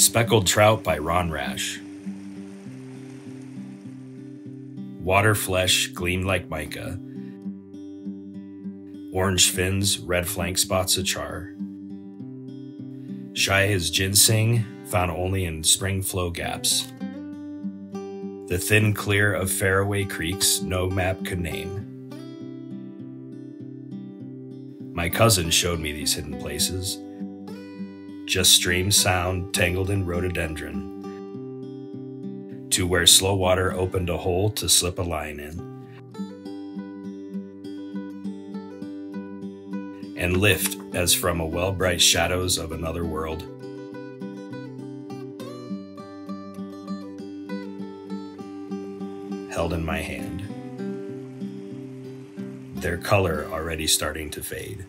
Speckled Trout by Ron Rash. Water flesh gleamed like mica. Orange fins, red flank spots of char. Shy as ginseng, found only in spring flow gaps. The thin clear of faraway creeks no map could name. My cousin showed me these hidden places. Just stream sound tangled in rhododendron. To where slow water opened a hole to slip a line in. And lift as from a well bright shadows of another world. Held in my hand. Their color already starting to fade.